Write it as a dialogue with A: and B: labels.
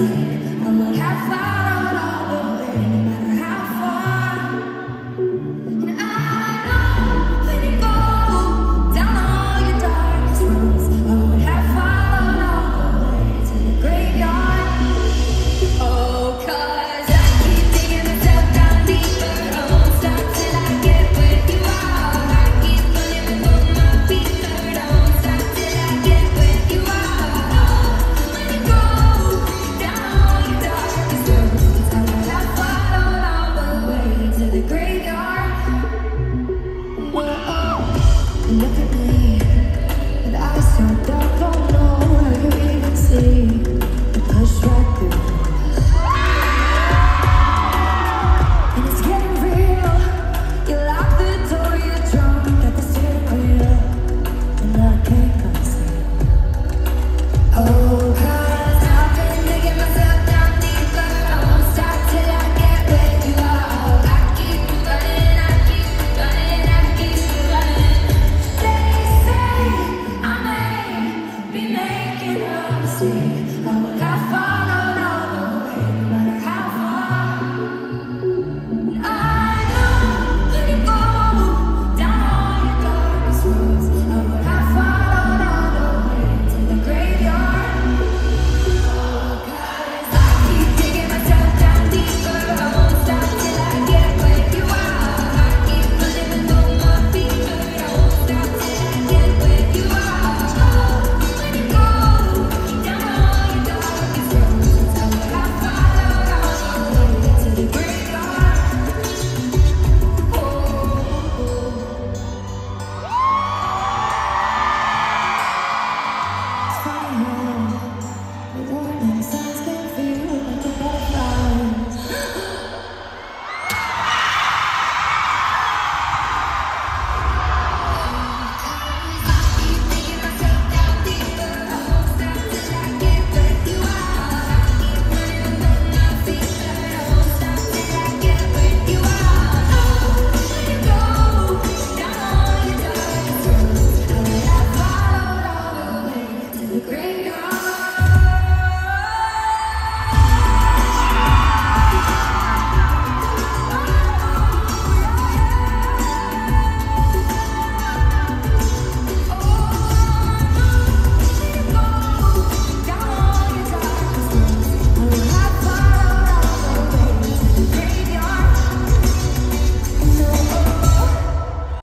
A: casa. look at me.